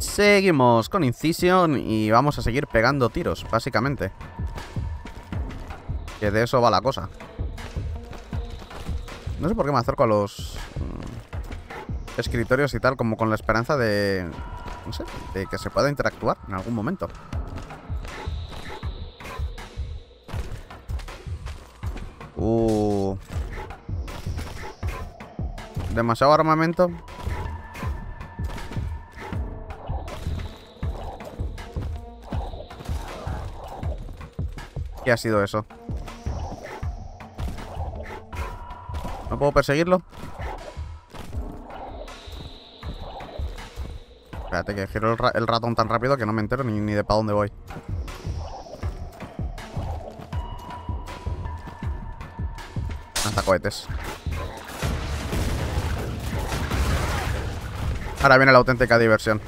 Seguimos con Incision y vamos a seguir pegando tiros, básicamente. Que de eso va la cosa. No sé por qué me acerco a los mm, escritorios y tal, como con la esperanza de... No sé, de que se pueda interactuar en algún momento. Uh. Demasiado armamento. ¿Qué ha sido eso? ¿No puedo perseguirlo? Espérate que giro el, ratón tan rápido que no me entero ni, ni de para dónde voy. Hasta cohetes. Ahora viene la auténtica diversión.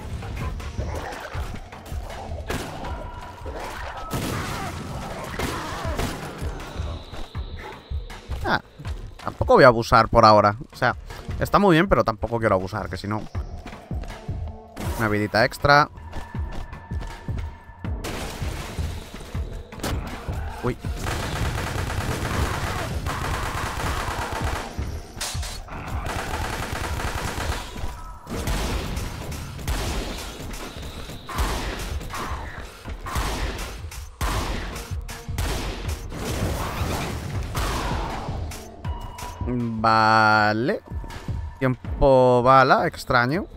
Voy a abusar por ahora. O sea, está muy bien, pero tampoco quiero abusar, que si no... Una vidita extra. Uy. Vale. Tiempo bala, extraño.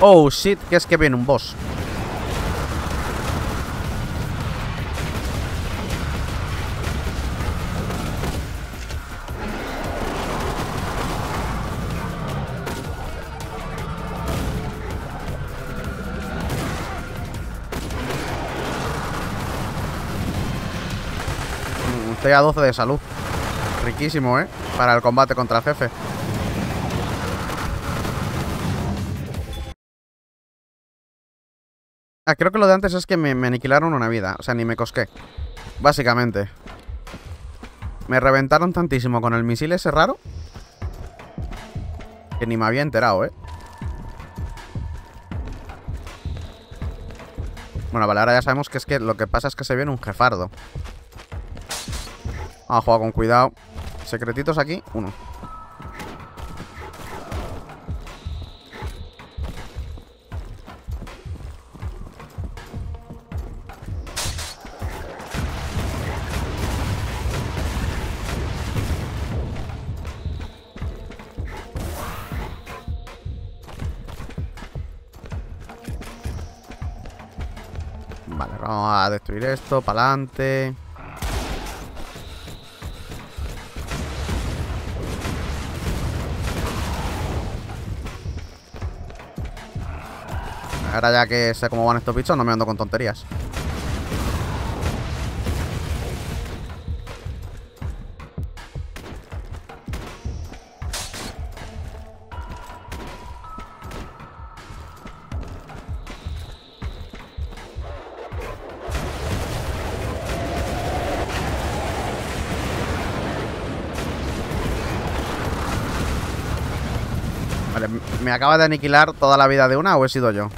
Oh, shit, que es que viene un boss. Estoy a 12 de salud. Riquísimo, ¿eh? Para el combate contra el jefe. Ah, creo que lo de antes es que me, me, aniquilaron una vida. O sea, ni me cosqué. Básicamente. Me reventaron tantísimo con el misil ese raro. Que ni me había enterado, ¿eh? Bueno, vale, ahora ya sabemos que es que lo que pasa es que se viene un jefardo. A jugar con cuidado. Secretitos aquí, uno. Vamos a destruir esto, para adelante. Ahora ya que sé cómo van estos bichos, no me ando con tonterías. Vale, ¿me acaba de aniquilar toda la vida de una o he sido yo?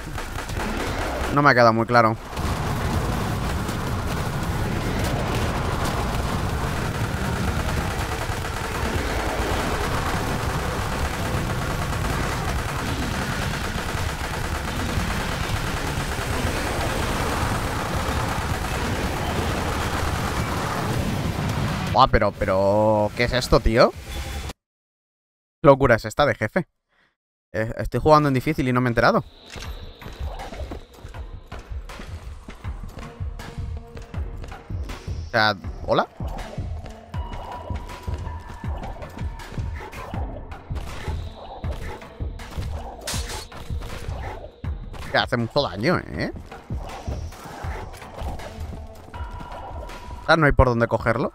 No me ha quedado muy claro. Buah, pero, pero... ¿Qué es esto, tío? ¿Qué locura es esta de jefe? Eh, estoy jugando en difícil y no me he enterado. O sea, ¿hola? Que hace mucho daño, ¿eh? O sea, no hay por dónde cogerlo.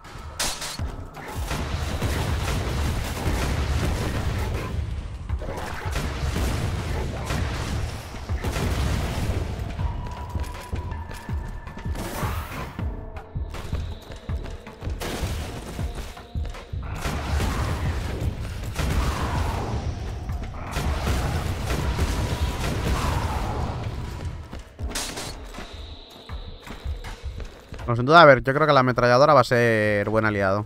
Sin duda, a ver, yo creo que la ametralladora va a ser buen aliado.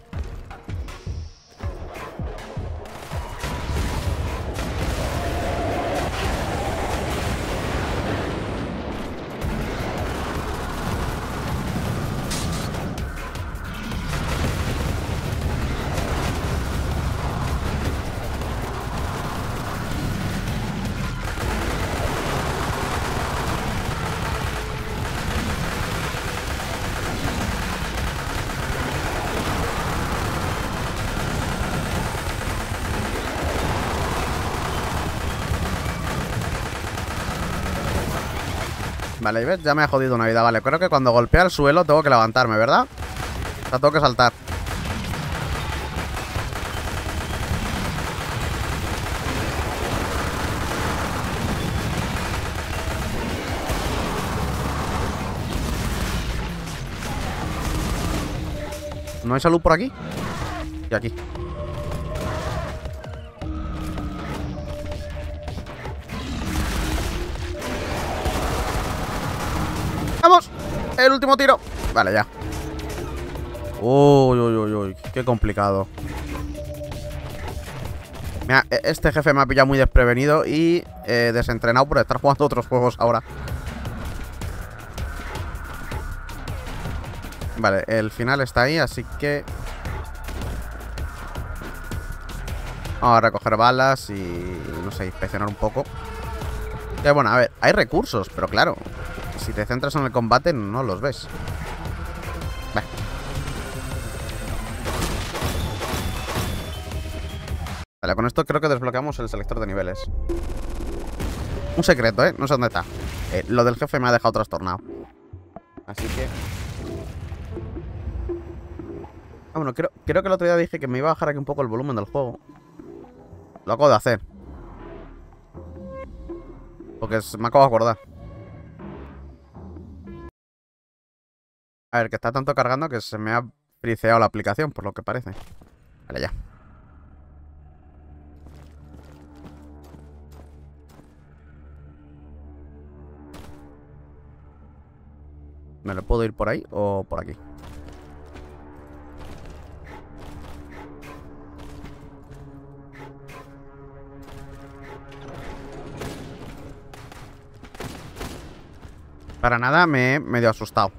Vale, ¿ves? Ya me ha jodido una vida. Vale, creo que cuando golpea el suelo tengo que levantarme, ¿verdad? O sea, tengo que saltar. ¿No hay salud por aquí? Y aquí. El último tiro. Vale, ya. Uy, uy, uy, uy. Qué complicado. Mira, e- este jefe me ha pillado muy desprevenido y eh, desentrenado por estar jugando otros juegos ahora. Vale, el final está ahí, así que... Vamos a recoger balas y... No sé, inspeccionar un poco. Que bueno, a ver, hay recursos, pero claro, si te centras en el combate no los ves. Bah. Vale, con esto creo que desbloqueamos el selector de niveles. Un secreto, ¿eh? No sé dónde está. Eh, lo del jefe me ha dejado trastornado. Así que... Ah, bueno, creo, creo que el otro día dije que me iba a bajar aquí un poco el volumen del juego. Lo acabo de hacer. Porque me acabo de acordar. A ver, que está tanto cargando que se me ha friceado la aplicación, por lo que parece. Vale, ya. ¿Me lo puedo ir por ahí o por aquí? Para nada me he medio asustado.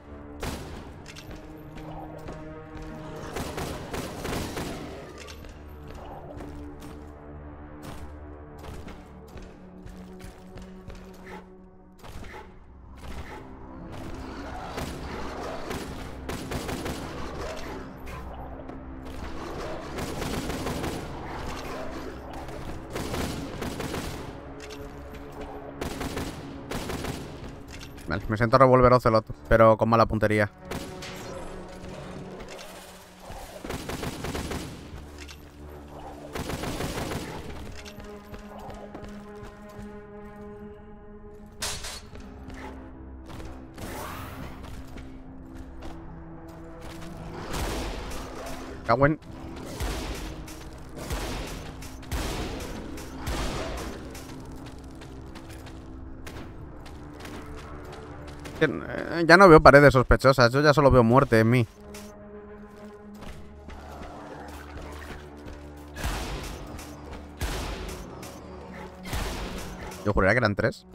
Me siento revolver Ocelot, pero con mala puntería. Ya no veo paredes sospechosas, yo ya solo veo muerte en mí. Yo juraría que eran tres.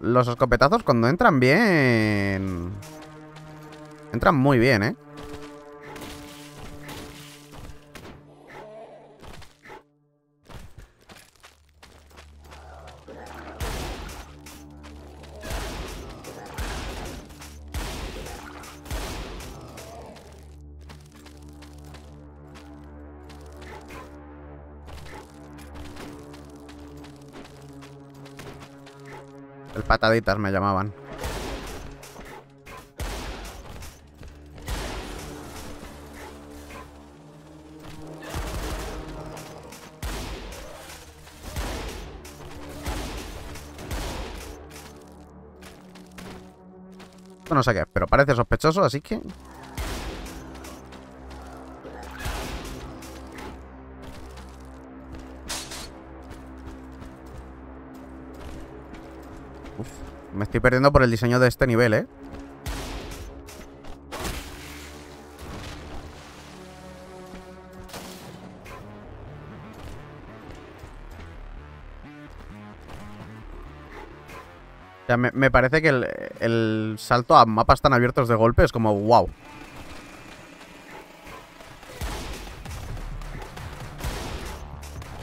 Los escopetazos cuando entran bien... Entran muy bien, ¿eh? Me llamaban. No sé qué, pero parece sospechoso, así que... estoy perdiendo por el diseño de este nivel, ¿eh? O sea, me, parece que el, el salto a mapas tan abiertos de golpe es como wow.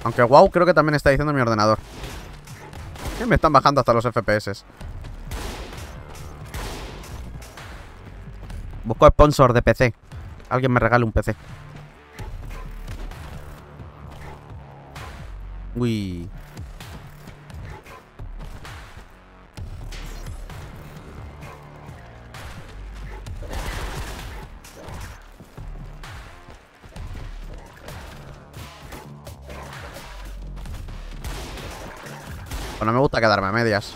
Aunque wow creo que también está diciendo mi ordenador. Me están bajando hasta los FPS. Busco sponsor de PC. Alguien me regale un PC. Uy. Pues no me gusta quedarme a medias.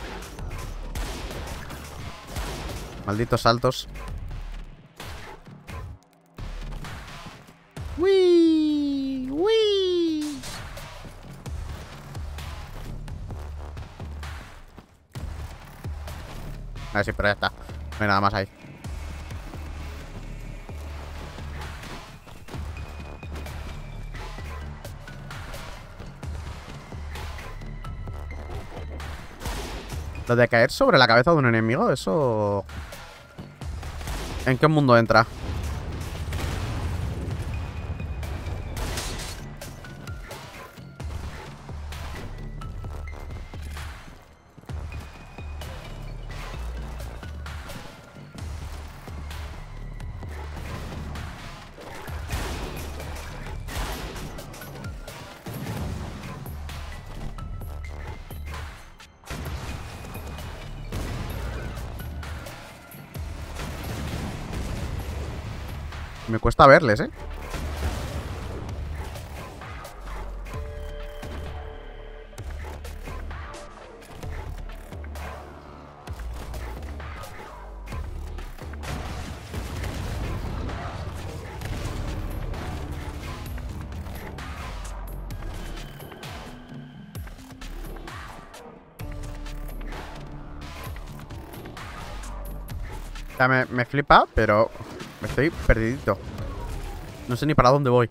Malditos saltos. Sí, pero ya está. No hay nada más ahí. Lo de caer sobre la cabeza de un enemigo, eso... ¿En qué mundo entra? Cuesta verles, ¿eh? Me, me flipa, pero estoy perdidito. No sé ni para dónde voy.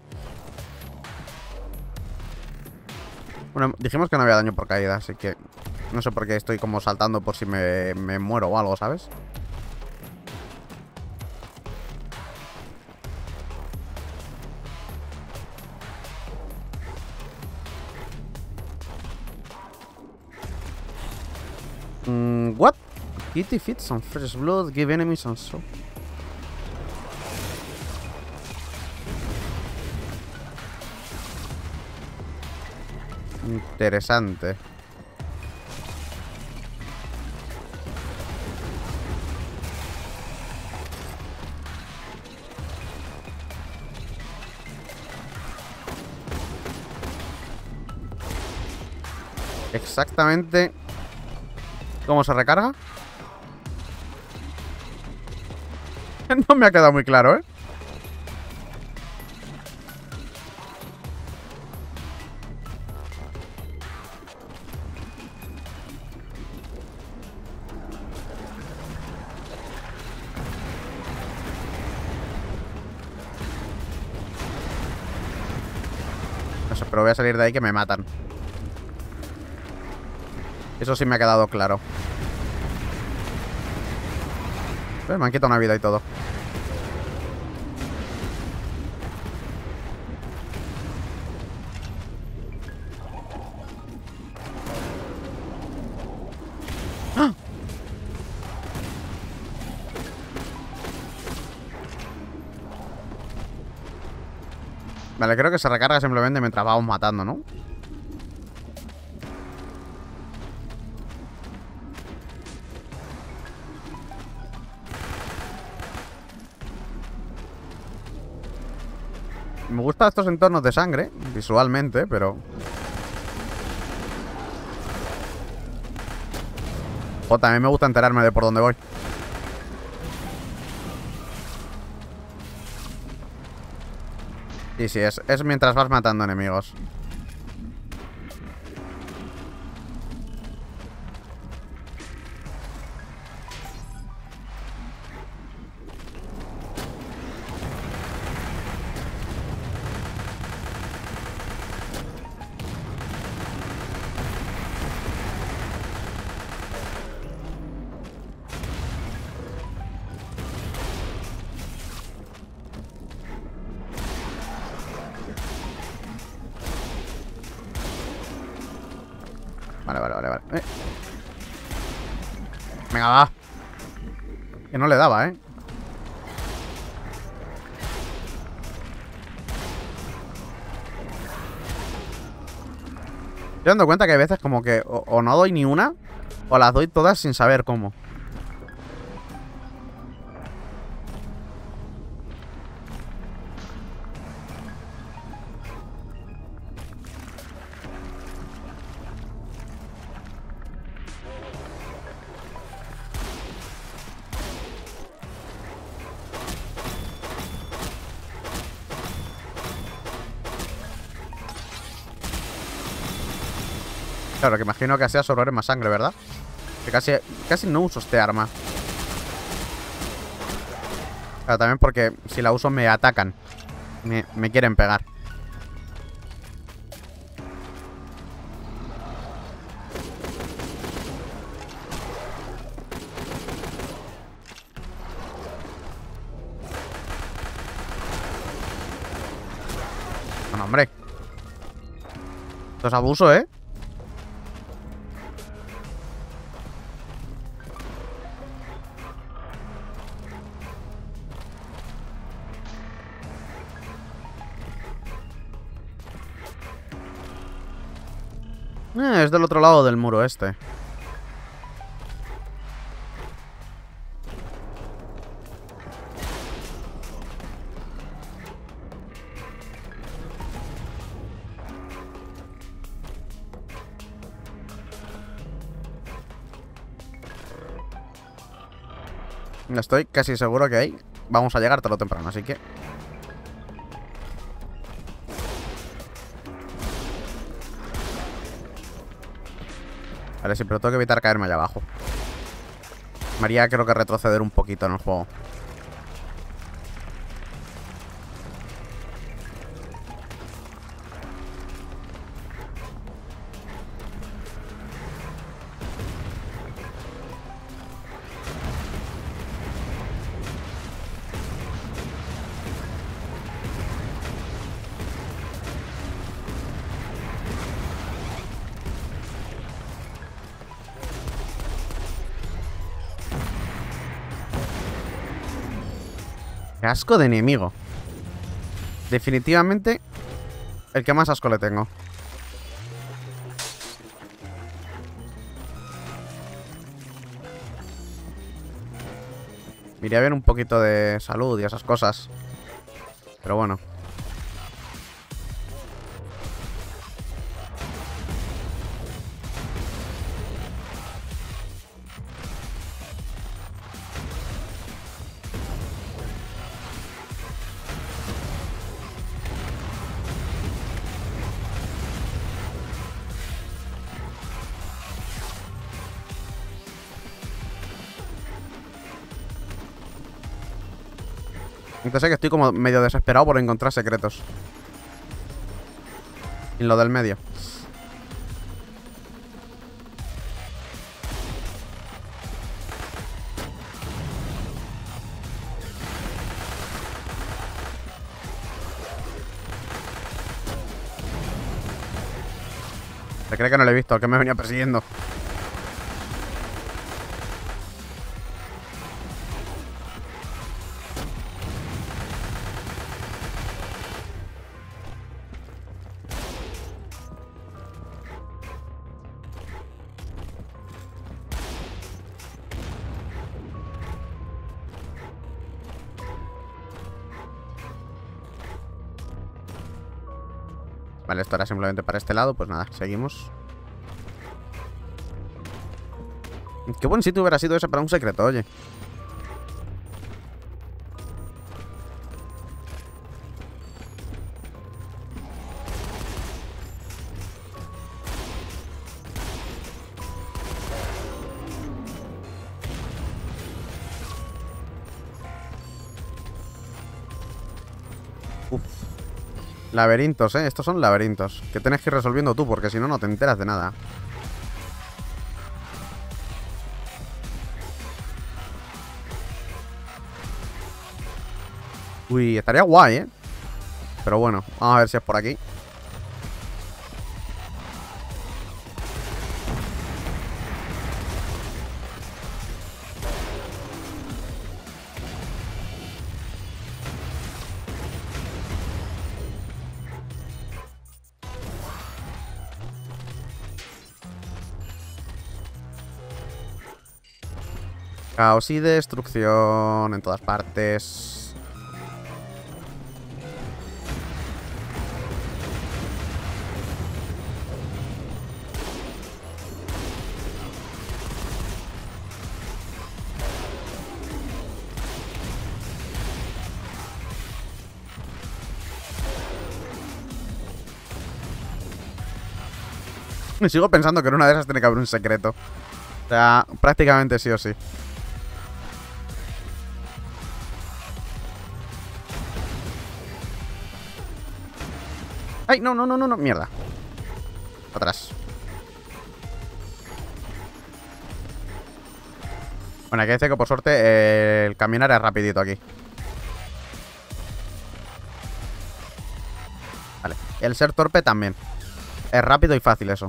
Bueno, dijimos que no había daño por caída, así que... No sé por qué estoy como saltando por si me, me muero o algo, ¿sabes? Mm, what? Kitty feed some fresh blood, give enemies some soul. Interesante. Exactamente ¿Cómo se recarga? no me ha quedado muy claro, ¿eh? Pero voy a salir de ahí que me matan. Eso sí me ha quedado claro. Pero me han quitado una vida y todo. Vale, creo que se recarga simplemente mientras vamos matando, ¿no? Me gustan estos entornos de sangre, visualmente, pero... O también me gusta enterarme de por dónde voy. Y sí, es, es mientras vas matando enemigos. Venga, va. Que no le daba, ¿eh? Estoy dando cuenta que hay veces como que o, no doy ni una o las doy todas sin saber cómo. Claro, que imagino que así absorberé más sangre, ¿verdad? Que casi, casi no uso este arma. Claro, también porque si la uso me atacan. Me, me quieren pegar. Bueno, hombre. Esto es abuso, ¿eh? Es del otro lado del muro este. Estoy casi seguro que ahí vamos a llegar tarde o temprano, así que Vale, sí, pero tengo que evitar caerme allá abajo. María creo que retroceder un poquito en el juego. Asco de enemigo. Definitivamente el que más asco le tengo. Iría bien un poquito de salud y esas cosas. Pero bueno. Entonces que estoy como medio desesperado por encontrar secretos. En lo del medio. Se cree que no lo he visto, que me venía persiguiendo. Simplemente para este lado Pues nada, seguimos. Qué buen sitio hubiera sido ese para un secreto, oye Laberintos, ¿eh? Estos son laberintos Que tienes que ir resolviendo tú Porque si no, no te enteras de nada Uy, estaría guay, ¿eh? Pero bueno, vamos a ver si es por aquí Caos y destrucción en todas partes. Me sigo pensando que en una de esas tiene que haber un secreto. O prácticamente sí o sí. ¡Ay, no, no, no, no, no! Mierda. Atrás. Bueno, hay que decir que por suerte eh, el caminar es rapidito aquí. Vale. El ser torpe también. Es rápido y fácil eso.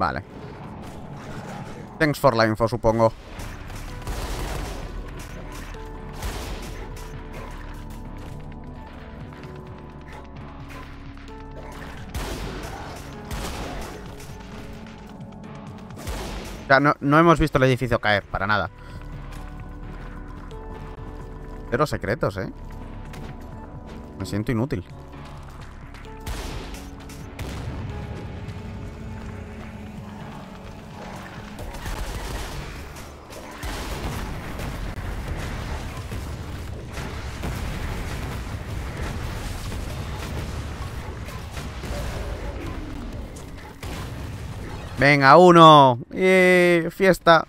Vale. Thanks for la info, supongo. O no, no hemos visto el edificio caer, para nada. Pero secretos, ¿eh? Me siento inútil. Venga, uno. ¡Eh! Fiesta.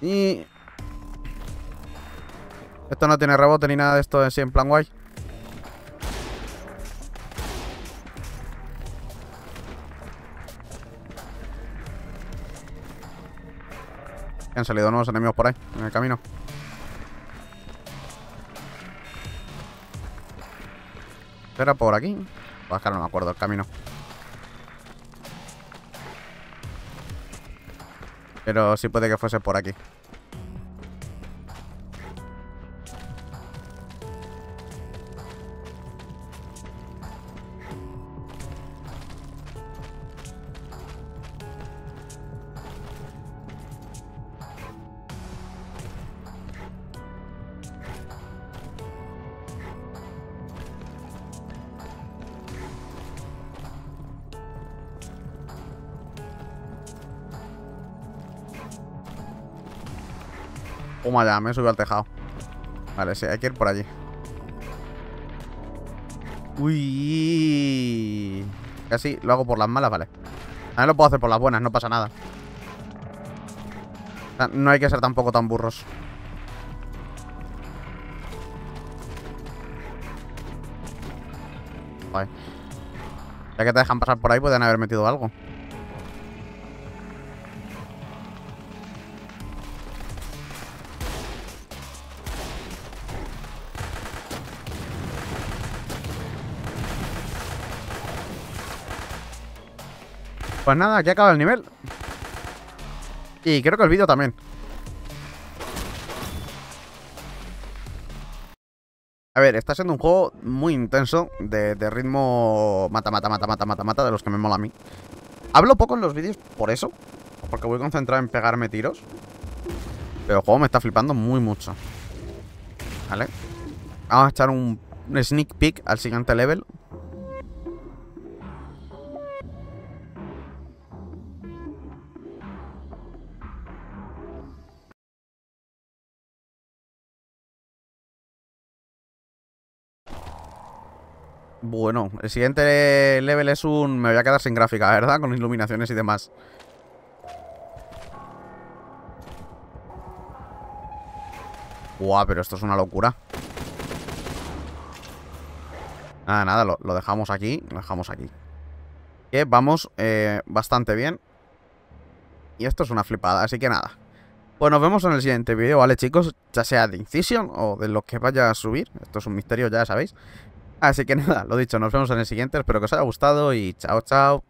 Y... Esto no tiene rebote ni nada de esto así en plan guay. Han salido nuevos enemigos por ahí, en el camino. ¿Era por aquí? Que no me acuerdo el camino. Pero sí puede que fuese por aquí. Toma ya, me he subido al tejado. Vale, sí, hay que ir por allí. Uy. Casi lo hago por las malas, vale. También lo puedo hacer por las buenas, no pasa nada. No hay que ser tampoco tan burros. Joder. Ya que te dejan pasar por ahí, pueden haber metido algo. Pues nada, aquí acaba el nivel. Y creo que el vídeo también. A ver, está siendo un juego muy intenso, de, ritmo mata, mata, mata, mata, mata, mata, de los que me mola a mí. Hablo poco en los vídeos por eso, porque voy concentrado en pegarme tiros. Pero el juego me está flipando muy mucho. ¿Vale? Vamos a echar un sneak peek al siguiente level. Bueno, el siguiente level es un... Me voy a quedar sin gráfica, ¿verdad? Con iluminaciones y demás. Buah, pero esto es una locura. Nada, nada, lo, dejamos aquí. Lo dejamos aquí. Que vamos eh, bastante bien. Y esto es una flipada, así que nada. Pues nos vemos en el siguiente vídeo, ¿vale, chicos? Ya sea de Incision o de lo que vaya a subir. Esto es un misterio, ya sabéis. Así que nada, lo dicho, nos vemos en el siguiente. Espero que os haya gustado y chao, chao.